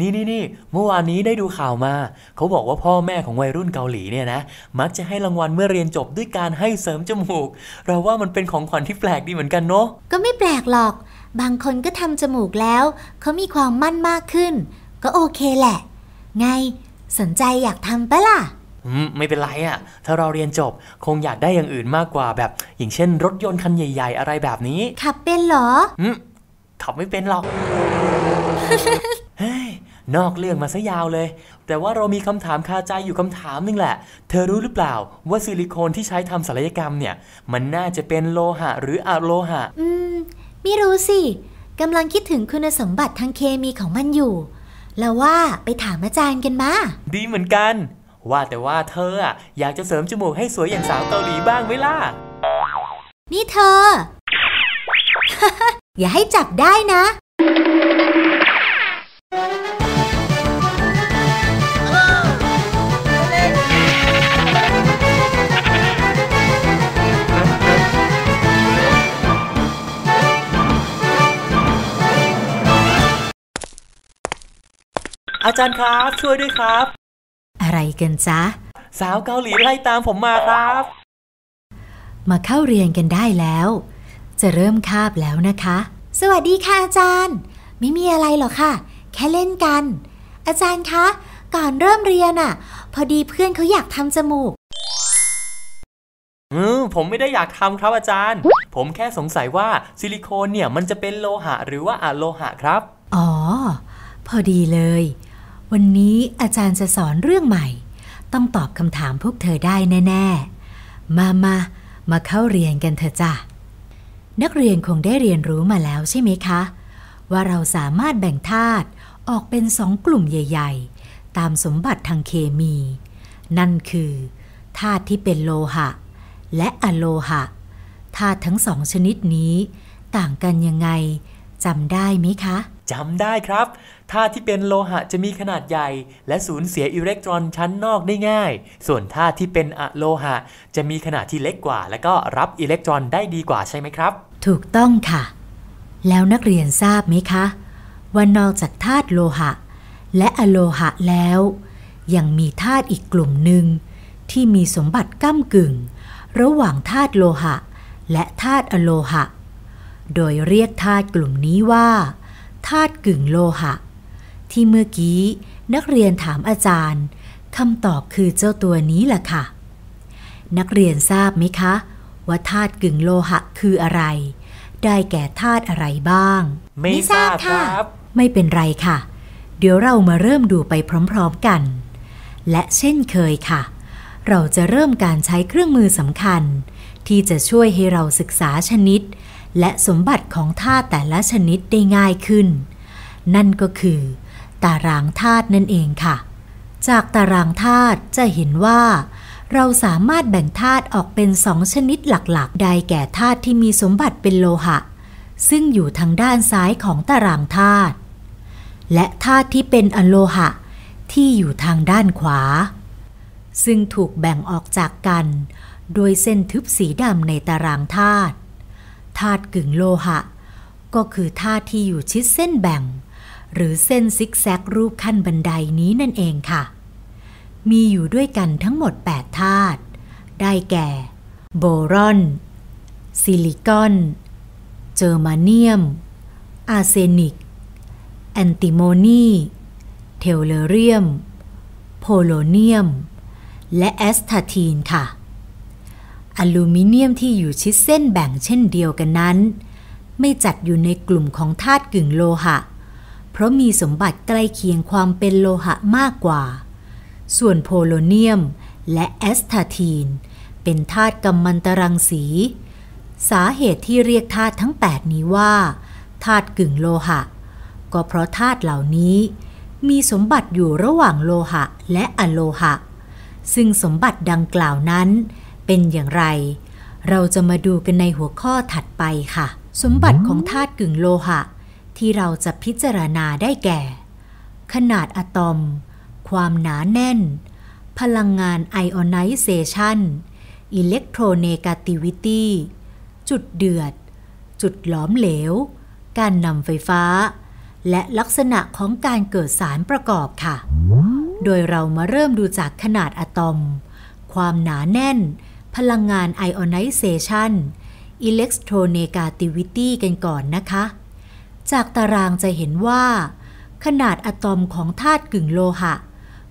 นี่นี่นี่เมื่อวานนี้ได้ดูข่าวมา เขาบอกว่าพ่อแม่ของวัยรุ่นเกาหลีเนี่ยนะ มักจะให้รางวัลเมื่อเรียนจบด้วยการให้เสริมจมูก เราว่ามันเป็นของขวัญที่แปลกดีเหมือนกันเนาะก็ไม่แปลกหรอก บางคนก็ทำจมูกแล้ว เขามีความมั่นมากขึ้น ก็โอเคแหละ ไงสนใจอยากทำปะล่ะอืมไม่เป็นไรอะ่ะ ถ้าเราเรียนจบคงอยากได้อย่างอื่นมากกว่าแบบ อย่างเช่น รถยนต์คันใหญ่ ๆ อะไรแบบนี้ ขับเป็นเหรอ อืมขับไม่เป็นหรอก เฮ้ย นอกเรื่องมาซะยาวเลย แต่ว่าเรามีคำถามคาใจอยู่คำถามหนึงแหละ เธอรู้หรือเปล่าว่าซิลิโคนที่ใช้ทำศัลยกรรมเนี่ย มันน่าจะเป็นโลหะหรืออะโลหะ อืม ไม่รู้สิกำลังคิดถึงคุณสมบัติทางเคมีของมันอยู่ แล้วว่าไปถามอาจารย์กันมา ดีเหมือนกัน ว่าแต่ว่าเธออะอยากจะเสริมจมูกให้สวยอย่างสาวเกาหลีบ้างไหมล่ะ นี่เธอ อย่าให้จับได้นะ อาจารย์ครับ ช่วยด้วยครับ อะไรกันจ๊ะ สาวเกาหลีไล่ตามผมมาครับ มาเข้าเรียนกันได้แล้ว จะเริ่มคาบแล้วนะคะ สวัสดีค่ะอาจารย์ ไม่มีอะไรหรอกค่ะ แค่เล่นกัน อาจารย์คะ ก่อนเริ่มเรียนอะ พอดีเพื่อนเขาอยากทำจมูกอืมผมไม่ได้อยากทำครับอาจารย์ ผมแค่สงสัยว่าซิลิโคนเนี่ยมันจะเป็นโลหะหรือว่าอะโลหะครับ อ๋อ พอดีเลย วันนี้อาจารย์จะสอนเรื่องใหม่ ต้องตอบคำถามพวกเธอได้แน่ๆ มามามาเข้าเรียนกันเถอะจ้ะ นักเรียนคงได้เรียนรู้มาแล้วใช่ไหมคะ ว่าเราสามารถแบ่งธาตุออกเป็นสองกลุ่มใหญ่ ๆ ตามสมบัติทางเคมี นั่นคือธาตุที่เป็นโลหะ และอะโลหะธาตุทั้งสองชนิดนี้ ต่างกันยังไงจำได้ไหมคะจำได้ครับ ธาตุที่เป็นโลหะจะมีขนาดใหญ่ และสูญเสียอิเล็กตรอนชั้นนอกได้ง่าย ส่วนธาตุที่เป็นอะโลหะ จะมีขนาดที่เล็กกว่า และก็รับอิเล็กตรอนได้ดีกว่าใช่ไหมครับ ถูกต้องค่ะ แล้วนักเรียนทราบไหมคะ ว่านอกจากธาตุโลหะ และอะโลหะแล้ว ยังมีธาตุอีกกลุ่มหนึ่งที่มีสมบัติก้ากึ่ง ระหว่างธาตุโลหะ และธาตุอะโลหะ โดยเรียกธาตุกลุ่มนี้ว่าธาตุกึ่งโลหะ ที่เมื่อกี้นักเรียนถามอาจารย์คำตอบคือเจ้าตัวนี้แหละค่ะ นักเรียนทราบไหมคะ ว่าธาตุกึ่งโลหะคืออะไร ได้แก่ธาตุอะไรบ้าง ไม่ทราบครับ ไม่เป็นไรค่ะ เดี๋ยวเรามาเริ่มดูไปพร้อมๆกัน และเช่นเคยค่ะ เราจะเริ่มการใช้เครื่องมือสำคัญ ที่จะช่วยให้เราศึกษาชนิด และสมบัติของธาตุแต่ละชนิดได้ง่ายขึ้น นั่นก็คือ ตารางธาตุนั่นเองค่ะ จากตารางธาตุจะเห็นว่า เราสามารถแบ่งธาตุออกเป็นสองชนิดหลักๆ ได้แก่ธาตุที่มีสมบัติเป็นโลหะ ซึ่งอยู่ทางด้านซ้ายของตารางธาตุและธาตุที่เป็นอโลหะ ที่อยู่ทางด้านขวา ซึ่งถูกแบ่งออกจากกัน โดยเส้นทึบสีดำในตารางธาตุธาตุกึ่งโลหะ ก็คือธาตุที่อยู่ชิดเส้นแบ่ง หรือเส้นซิกแซกรูปขั้นบันไดนี้นั่นเองค่ะ มีอยู่ด้วยกันทั้งหมด 8 ธาตุ ได้แก่ โบรอน ซิลิคอน เจอร์มาเนียม อาร์เซนิก แอนติโมนี เทลลูเรียม โพโลเนียม และแอสทาทีนค่ะ อลูมิเนียมที่อยู่ชิดเส้นแบ่งเช่นเดียวกันนั้น ไม่จัดอยู่ในกลุ่มของธาตุกึ่งโลหะ เพราะมีสมบัติใกล้เคียงความเป็นโลหะมากกว่า ส่วนโพโลเนียมและแอสทาทีน เป็นธาตุกัมมันตรังสี สาเหตุที่เรียกธาตุทั้ง 8 นี้ว่าธาตุกึ่งโลหะ ก็เพราะธาตุเหล่านี้มีสมบัติอยู่ระหว่างโลหะและอะโลหะ ซึ่งสมบัติดังกล่าวนั้นเป็นอย่างไร เราจะมาดูกันในหัวข้อถัดไปค่ะ สมบัติของธาตุกึ่งโลหะ ที่เราจะพิจารณาได้แก่ ขนาดอะตอม ความหนาแน่น พลังงานไอออนไนเซชันอิเล็กโทรเนกาติวิตี้ จุดเดือด จุดหลอมเหลว การนำไฟฟ้า และลักษณะของการเกิดสารประกอบค่ะ โดยเรามาเริ่มดูจากขนาดอะตอม ความหนาแน่น พลังงานไอออนไนเซชันอิเล็กโทรเนกาติวิตี้กันก่อนนะคะ จากตารางจะเห็นว่า ขนาดอะตอมของธาตุกึ่งโลหะ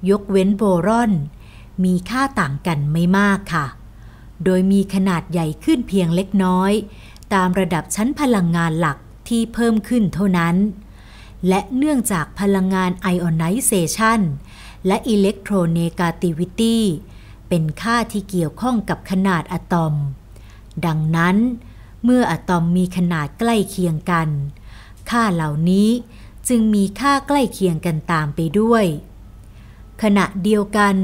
ยกเว้นโบรอน มีค่าต่างกันไม่มากค่ะ โดยมีขนาดใหญ่ขึ้นเพียงเล็กน้อย ตามระดับชั้นพลังงานหลักที่เพิ่มขึ้นเท่านั้น และเนื่องจากพลังงานไอออนไนเซชันและอิเล็กโทรเนกาติวิตี้เป็นค่าที่เกี่ยวข้องกับขนาดอะตอม ดังนั้น เมื่ออะตอมมีขนาดใกล้เคียงกัน ค่าเหล่านี้จึงมีค่าใกล้เคียงกันตามไปด้วย ขณะเดียวกัน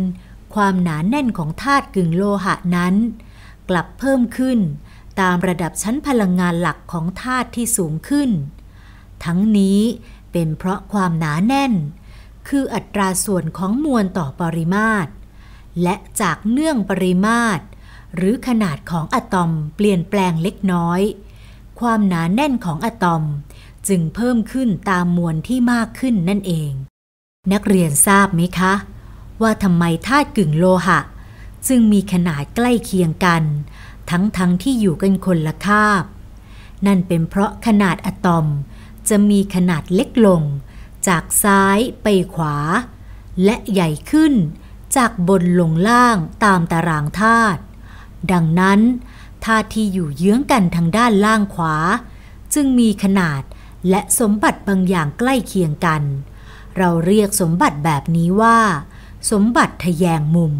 ความหนาแน่นของธาตุกึ่งโลหะนั้น กลับเพิ่มขึ้นตามระดับชั้นพลังงานหลักของธาตุที่สูงขึ้น ทั้งนี้เป็นเพราะความหนาแน่น คืออัตราส่วนของมวลต่อปริมาตร และจากเนื่องปริมาตร หรือขนาดของอะตอมเปลี่ยนแปลงเล็กน้อย ความหนาแน่นของอะตอม จึงเพิ่มขึ้นตามมวลที่มากขึ้นนั่นเอง นักเรียนทราบไหมคะ ว่าทำไมธาตุกึ่งโลหะ จึงมีขนาดใกล้เคียงกัน ทั้งทั้งที่อยู่กันคนละคาบ นั่นเป็นเพราะขนาดอะตอมจะมีขนาดเล็กลง จากซ้ายไปขวา และใหญ่ขึ้นจากบนลงล่างตามตารางธาตุดังนั้นธาตุที่อยู่เยื้องกันทางด้านล่างขวา จึงมีขนาด และสมบัติบางอย่างใกล้เคียงกัน เราเรียกสมบัติแบบนี้ว่า สมบัติทะแยงมุม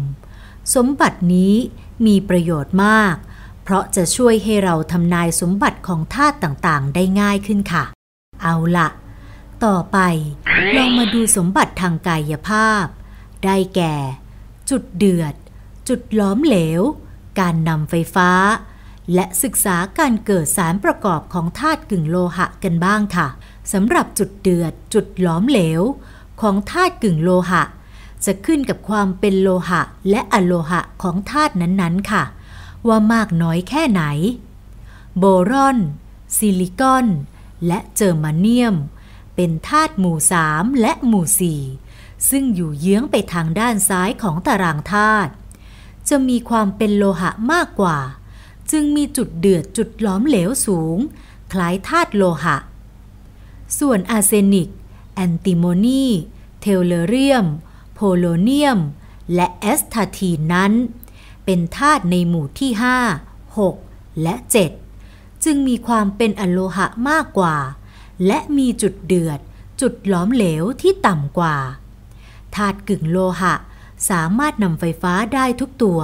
สมบัตินี้มีประโยชน์มาก เพราะจะช่วยให้เราทำนายสมบัติของธาตุต่างๆ ได้ง่ายขึ้นค่ะ เอาละต่อไป ลองมาดูสมบัติทางกายภาพ ได้แก่ จุดเดือด จุดล้อมเหลว การนำไฟฟ้า และศึกษาการเกิดสารประกอบของธาตุกึ่งโลหะกันบ้างค่ะสำหรับจุดเดือดจุดหลอมเหลว ของธาตุกึ่งโลหะ จะขึ้นกับความเป็นโลหะและอะโลหะของธาตุนั้นๆค่ะ ว่ามากน้อยแค่ไหน โบรอน ซิลิคอน และเจอร์มาเนียม เป็นธาตุหมู่3และหมู่4ซึ่งอยู่เยื้องไปทางด้านซ้ายของตารางธาตุจะมีความเป็นโลหะมากกว่า จึงมีจุดเดือดจุดหลอมเหลวสูง คล้ายธาตุโลหะ ส่วนอาร์เซนิก แอนติโมนี เทลลูเรียม โพโลเนียม และแอสทาทีนนั้น เป็นธาตุในหมู่ที่ 5 6 และ 7 จึงมีความเป็นอโลหะมากกว่า และมีจุดเดือดจุดล้อมเหลวที่ต่ำกว่าธาตุกึ่งโลหะ สามารถนำไฟฟ้าได้ทุกตัว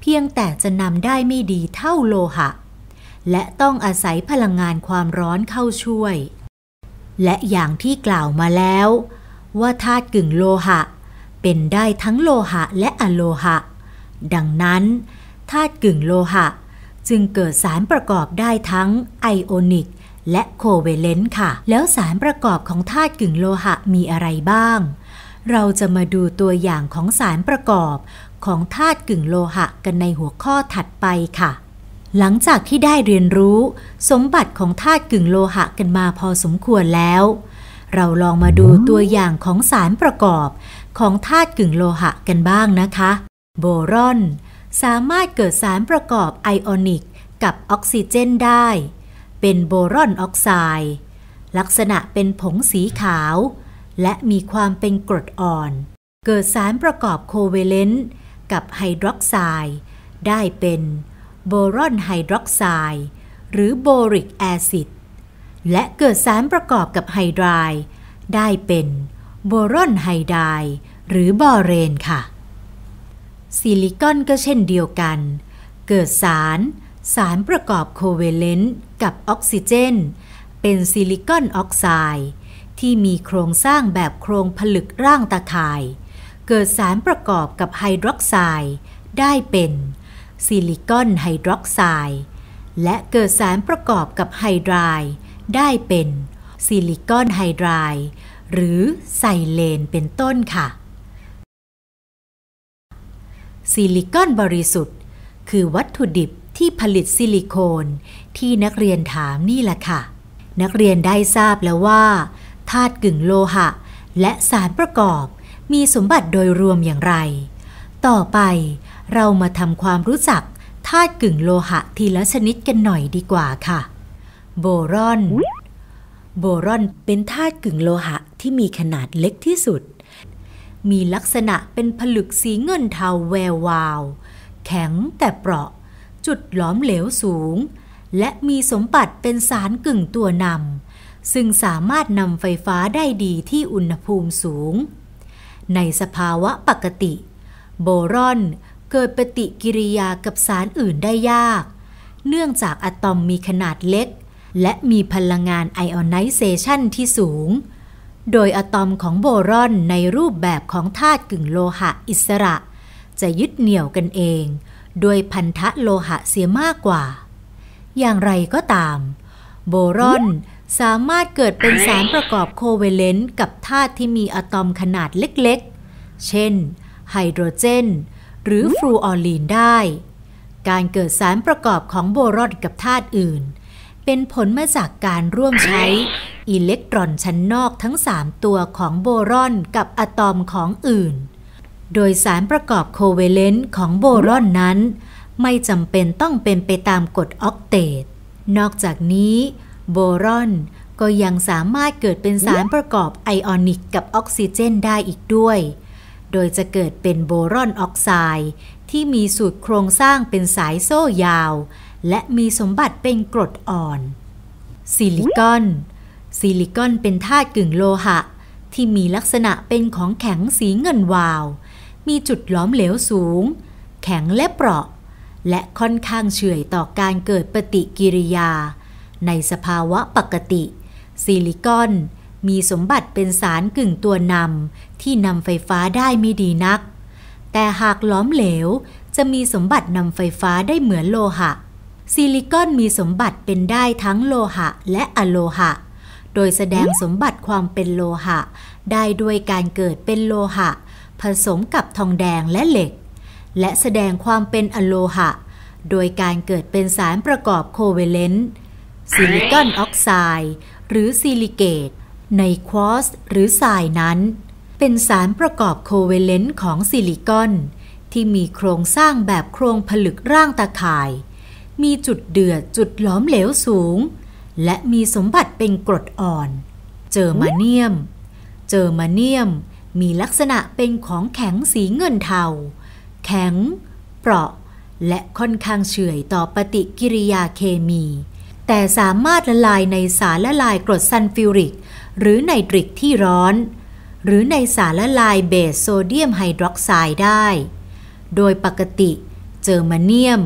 เพียงแต่จะนำได้ไม่ดีเท่าโลหะ และต้องอาศัยพลังงานความร้อนเข้าช่วย และอย่างที่กล่าวมาแล้ว ว่าธาตุกึ่งโลหะ เป็นได้ทั้งโลหะและอะโลหะ ดังนั้นธาตุกึ่งโลหะ จึงเกิดสารประกอบได้ทั้งไอโอนิกและโคเวเลนต์ค่ะ แล้วสารประกอบของธาตุกึ่งโลหะมีอะไรบ้าง เราจะมาดูตัวอย่างของสารประกอบ ของธาตุกึ่งโลหะกันในหัวข้อถัดไปค่ะ หลังจากที่ได้เรียนรู้ สมบัติของธาตุกึ่งโลหะกันมาพอสมควรแล้ว เราลองมาดูตัวอย่างของสารประกอบของธาตุกึ่งโลหะกันบ้างนะคะ โบรอน สามารถเกิดสารประกอบไอออนิกกับออกซิเจนได้ เป็นโบรอนออกไซด์ลักษณะเป็นผงสีขาว และมีความเป็นกรดอ่อน เกิดสารประกอบโคเวเลนต์ กับไฮดรอกไซด์ได้เป็นโบรอนไฮดรอกไซด์หรือ boric acid และเกิดสารประกอบกับไฮไดรด์ได้เป็นโบรอนไฮไดรด์หรือ borane ค่ะ ซิลิคอนก็เช่นเดียวกัน เกิดสาร สารประกอบโคเวเลนต์กับออกซิเจน เป็นซิลิคอนออกไซด์ที่มีโครงสร้างแบบโครงผลึกร่างตาข่าย เกิดสารประกอบกับไฮดรอกไซด์ได้เป็นซิลิคอนไฮดรอกไซด์และเกิดสารประกอบกับไฮไดรด์ได้เป็นซิลิคอนไฮไดรด์หรือ silane เป็นต้นค่ะ ซิลิคอนบริสุทธิ์ คือวัตถุดิบที่ผลิตซิลิโคนที่นักเรียนถามนี่แหละค่ะ นักเรียนได้ทราบแล้วว่าธาตุกึ่งโลหะ และสารประกอบ มีสมบัติโดยรวมอย่างไร ต่อไปเรามาทำความรู้จักธาตุกึ่งโลหะทีละชนิดกันหน่อยดีกว่าค่ะ โบรอน โบรอนเป็นธาตุกึ่งโลหะที่มีขนาดเล็กที่สุด มีลักษณะเป็นผลึกสีเงินเทาแวววาว แข็งแต่เปราะ จุดหลอมเหลวสูง และมีสมบัติเป็นสารกึ่งตัวนำซึ่งสามารถนำไฟฟ้าได้ดีที่อุณหภูมิสูง ในสภาวะปกติ โบรอนเกิดปฏิกิริยากับสารอื่นได้ยาก เนื่องจากอะตอมมีขนาดเล็ก และมีพลังงานไอออนไนเซชันที่สูง โดยอะตอมของโบรอนในรูปแบบของธาตุกึ่งโลหะอิสระ จะยึดเหนี่ยวกันเองโดยพันธะโลหะเสียมากกว่า อย่างไรก็ตาม โบรอน สามารถเกิดเป็นสารประกอบโคเวเลนต์กับธาตุที่มีอะตอมขนาดเล็กๆ เช่น ไฮโดรเจน หรือฟลูออรีนได้ การเกิดสารประกอบของโบรอนกับธาตุอื่น เป็นผลมาจากการร่วมใช้อิเล็กตรอนชั้นนอกทั้ง 3 ตัวของโบรอนกับอะตอมของอื่น โดยสารประกอบโคเวเลนต์ของโบรอนนั้น ไม่จำเป็นต้องเป็นไปตามกฎออกเตต นอกจากนี้ โบรอน ก็ยังสามารถเกิดเป็นสารประกอบไอออนิกกับออกซิเจนได้อีกด้วย โดยจะเกิดเป็นโบรอนออกไซด์ที่มีสูตรโครงสร้างเป็นสายโซ่ยาว และมีสมบัติเป็นกรดอ่อน ซิลิคอน ซิลิคอนเป็นธาตุกึ่งโลหะ ที่มีลักษณะเป็นของแข็งสีเงินวาว มีจุดหลอมเหลวสูง แข็งและเปราะ และค่อนข้างเฉื่อยต่อการเกิดปฏิกิริยา ในสภาวะปกติ ซิลิคอน มีสมบัติเป็นสารกึ่งตัวนำที่นำไฟฟ้าได้ไม่ดีนัก แต่หากหลอมเหลวจะมีสมบัตินำไฟฟ้าได้เหมือนโลหะ ซิลิคอนมีสมบัติเป็นได้ทั้งโลหะและอะโลหะ โดยแสดงสมบัติความเป็นโลหะ ได้ด้วยการเกิดเป็นโลหะ ผสมกับทองแดงและเหล็ก และแสดงความเป็นอะโลหะ โดยการเกิดเป็นสารประกอบโคเวเลนต์ ซิลิคอนออกไซด์หรือซิลิเกต ในควอตซ์หรือทรายนั้น เป็นสารประกอบโคเวเลนต์ของซิลิคอน ที่มีโครงสร้างแบบโครงผลึกร่างตาข่าย มีจุดเดือดจุดหลอมเหลวสูง และมีสมบัติเป็นกรดอ่อน เจอร์เมเนียม เจอร์เมเนียมมีลักษณะเป็นของแข็งสีเงินเทา แข็ง เปราะ และค่อนข้างเฉื่อยต่อปฏิกิริยาเคมี แต่สามารถละลายในสารละลายกรดซัลฟิวริก หรือไนตริกที่ร้อน หรือในสารละลายเบสโซเดียมไฮดรอกไซด์ได้ โดยปกติเจอมาเนียม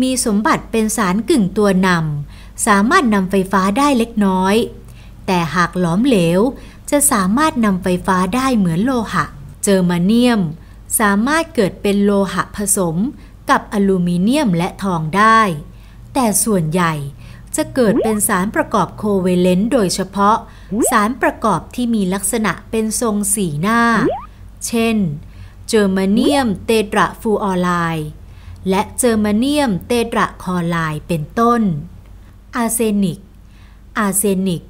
มีสมบัติเป็นสารกึ่งตัวนำสามารถนำไฟฟ้าได้เล็กน้อย แต่หากหลอมเหลวจะสามารถนำไฟฟ้าได้เหมือนโลหะ เจอมาเนียม สามารถเกิดเป็นโลหะผสมกับอลูมิเนียมและทองได้ แต่ส่วนใหญ่ จะเกิดเป็นสารประกอบโคเวเลนต์โดยเฉพาะ สารประกอบที่มีลักษณะเป็นทรงสีหน้า เช่น เจอร์เมเนียมเตตระฟลูออไรด์และเจอร์เมเนียมเตตระคลอไรด์เป็นต้น อาร์เซนิก อาร์เซนิก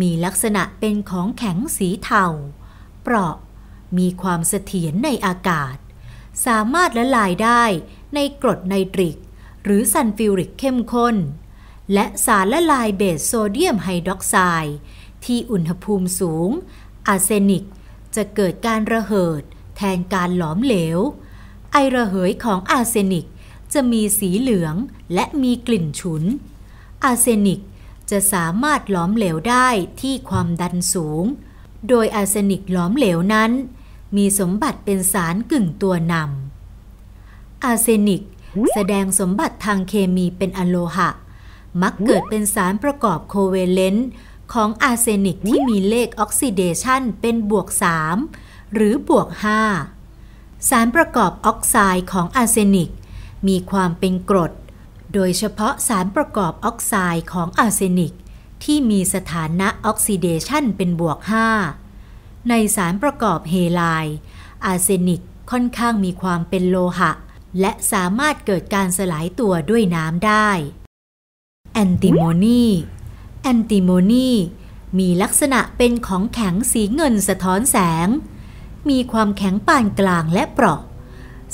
มีลักษณะเป็นของแข็งสีเทา เปราะ มีความเสถียรในอากาศ สามารถละลายได้ในกรดไนตริก หรือซัลฟิวริกเข้มข้น และสารละลายเบสโซเดียมไฮดรอกไซด์ที่อุณหภูมิสูง อาร์เซนิก จะเกิดการระเหิด แทนการหลอมเหลว ไอระเหยของอาร์เซนิกจะมีสีเหลืองและมีกลิ่นฉุน อาร์เซนิกจะสามารถหลอมเหลวได้ที่ความดันสูง โดยอาร์เซนิกหลอมเหลวนั้น มีสมบัติเป็นสารกึ่งตัวนำอาร์เซนิก แสดงสมบัติทางเคมีเป็นอะโลหะ มักเกิดเป็นสารประกอบโคเวเลนต์ของอาร์เซนิกที่มีเลขออกซิเดชันเป็นบวก 3 หรือบวก 5 สารประกอบออกไซด์ของอาร์เซนิก มีความเป็นกรด โดยเฉพาะสารประกอบออกไซด์ของอาร์เซนิก ที่มีสถานะออกซิเดชันเป็นบวก 5 ในสารประกอบเฮไลด์อาร์เซนิกค่อนข้างมีความเป็นโลหะ และสามารถเกิดการสลายตัวด้วยน้ำได้ แอนติโมนีแอนติโมนีมีลักษณะเป็นของแข็งสีเงินสะท้อนแสง มีความแข็งปานกลางและเปราะ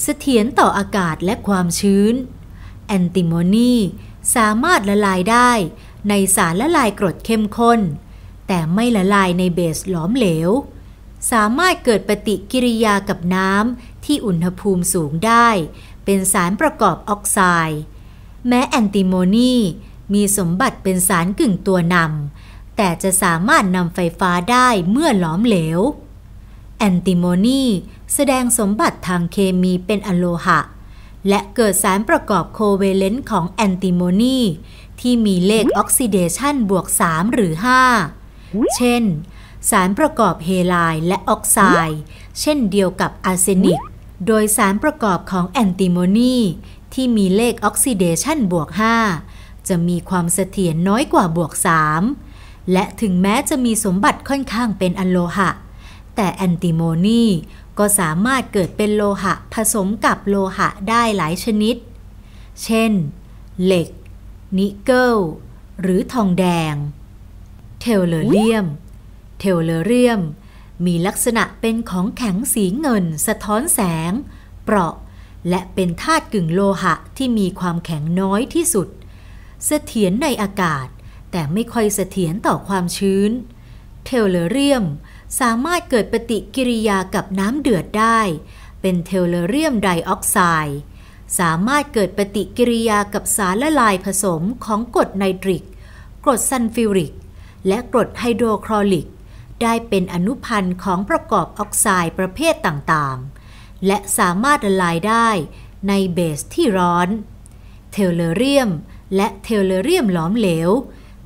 เสถียรต่ออากาศและความชื้น แอนติโมนีสามารถละลายได้ในสารละลายกรดเข้มข้น แต่ไม่ละลายในเบสหลอมเหลว สามารถเกิดปฏิกิริยากับน้ำที่อุณหภูมิสูงได้ เป็นสารประกอบออกไซด์ แม้แอนติโมนี มีสมบัติเป็นสารกึ่งตัวนำแต่จะสามารถนำไฟฟ้าได้เมื่อหลอมเหลว แอนติโมนีแสดงสมบัติทางเคมีเป็นอะโลหะ และเกิดสารประกอบโคเวเลนต์ของแอนติโมนีที่มีเลขออกซิเดชันบวก 3 หรือ 5 เช่น สารประกอบเฮไลด์และออกไซด์เช่นเดียวกับอาร์เซนิก โดยสารประกอบของแอนติโมนีที่มีเลขออกซิเดชันบวก 5 จะมีความเสถียรน้อยกว่าบวก 3 และถึงแม้จะมีสมบัติค่อนข้างเป็นอโลหะ แต่แอนติโมนีก็สามารถเกิดเป็นโลหะผสมกับโลหะได้หลายชนิด เช่น เหล็ก นิกเกิล หรือทองแดง เทลลูเรียม เทลลูเรียม มีลักษณะเป็นของแข็งสีเงิน สะท้อนแสง เปราะ และเป็นธาตุกึ่งโลหะที่มีความแข็งน้อยที่สุด เสถียรในอากาศ แต่ไม่ค่อยเสถียรต่อความชื้น เทลลูเรียมสามารถเกิดปฏิกิริยากับน้ำเดือดได้ เป็นเทลลูเรียมไดออกไซด์สามารถเกิดปฏิกิริยากับสารละลายผสมของกรดไนตริก กรดซัลฟิวริก และกรดไฮโดรคลอริก ได้เป็นอนุพันธ์ของประกอบออกไซด์ประเภทต่างๆ และสามารถละลายได้ในเบสที่ร้อน เทลลูเรียม และเทลลูเรียมหลอมเหลว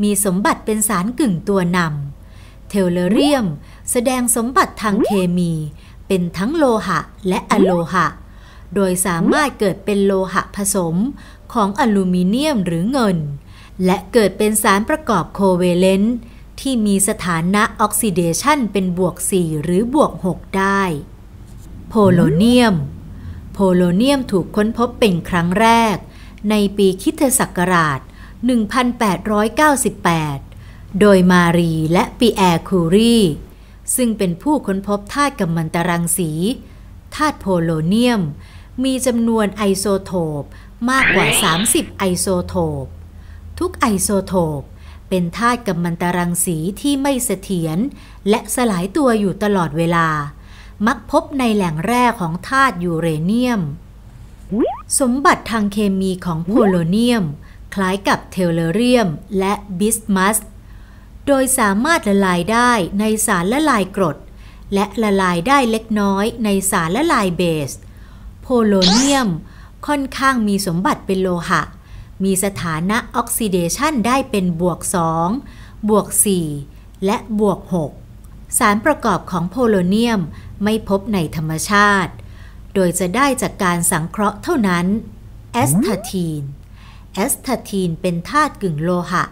มีสมบัติเป็นสารกึ่งตัวนำเทลลูเรียมแสดงสมบัติทางเคมี เป็นทั้งโลหะและอโลหะ โดยสามารถเกิดเป็นโลหะผสมของอลูมิเนียมหรือเงิน และเกิดเป็นสารประกอบโคเวเลนต์ที่มีสถานะออกซิเดชันเป็นบวก 4 หรือบวก 6 ได้ โพโลเนียม โพโลเนียมถูกค้นพบเป็นครั้งแรก ในปีคริสตศักราช 1898 โดยมารีและปีแอร์คูรีซึ่งเป็นผู้ค้นพบธาตุกัมมันตรังสีธาตุโพโลเนียม มีจำนวนไอโซโทปมากกว่า 30 ไอโซโทป ทุกไอโซโทปเป็นธาตุกัมมันตรังสีที่ไม่เสถียรและสลายตัวอยู่ตลอดเวลา มักพบในแหล่งแร่ของธาตุยูเรเนียม สมบัติทางเคมีของโพโลเนียม คล้ายกับเทลลูเรียมและบิสมัท โดยสามารถละลายได้ในสารละลายกรด และละลายได้เล็กน้อยในสารละลายเบส โพโลเนียมค่อนข้างมีสมบัติเป็นโลหะ มีสถานะออกซิเดชันได้เป็นบวก 2 บวก 4 และบวก 6 สารประกอบของโพโลเนียมไม่พบในธรรมชาติ โดยจะได้จากการสังเคราะห์เท่านั้นแอสทาทีนแอสทาทีนเป็นธาตุกึ่งโลหะ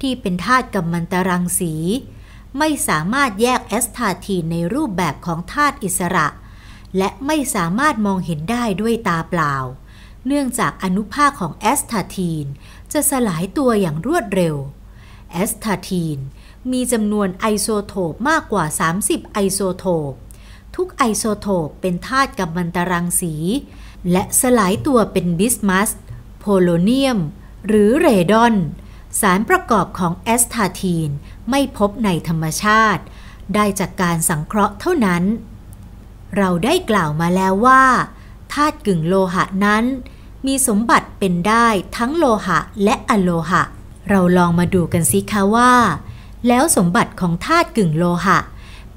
ที่เป็นธาตุกัมมันตรังสี ไม่สามารถแยกแอสทาทีนในรูปแบบของธาตุอิสระ และไม่สามารถมองเห็นได้ด้วยตาเปล่า เนื่องจากอนุภาคของแอสทาทีนจะสลายตัวอย่างรวดเร็วแอสทาทีนมีจำนวนไอโซโทปมากกว่า 30 ไอโซโทป ทุกไอโซโทปเป็นธาตุกัมมันตรังสี และสลายตัวเป็นบิสมัส โพโลเนียม หรือเรดอน สารประกอบของแอสทาทีนไม่พบในธรรมชาติ ได้จากการสังเคราะห์เท่านั้น เราได้กล่าวมาแล้วว่าธาตุกึ่งโลหะนั้น มีสมบัติเป็นได้ทั้งโลหะและอโลหะ เราลองมาดูกันสิคะว่า แล้วสมบัติของธาตุกึ่งโลหะ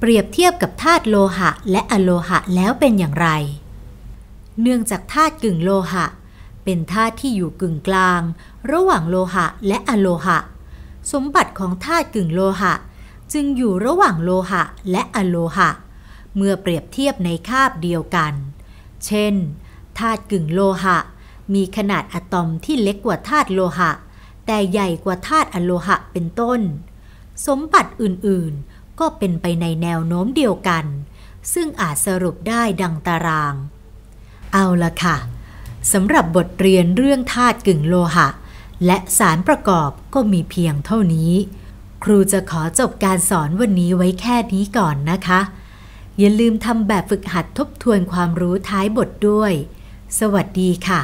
เปรียบเทียบกับธาตุโลหะและอโลหะแล้วเป็นอย่างไร เนื่องจากธาตุกึ่งโลหะ เป็นธาตุที่อยู่กึ่งกลาง ระหว่างโลหะและอโลหะ สมบัติของธาตุกึ่งโลหะ จึงอยู่ระหว่างโลหะและอโลหะ เมื่อเปรียบเทียบในคาบเดียวกัน เช่นธาตุกึ่งโลหะ มีขนาดอะตอมที่เล็กกว่าธาตุโลหะ แต่ใหญ่กว่าธาตุอโลหะเป็นต้น สมบัติอื่นๆ ก็เป็นไปในแนวโน้มเดียวกัน ซึ่งอาจสรุปได้ดังตาราง เอาละค่ะสำหรับบทเรียนเรื่องธาตุกึ่งโลหะ และสารประกอบก็มีเพียงเท่านี้ ครูจะขอจบการสอนวันนี้ไว้แค่นี้ก่อนนะคะ อย่าลืมทำแบบฝึกหัดทบทวนความรู้ท้ายบทด้วย สวัสดีค่ะ